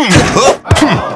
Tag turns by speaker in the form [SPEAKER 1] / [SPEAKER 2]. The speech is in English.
[SPEAKER 1] Oh!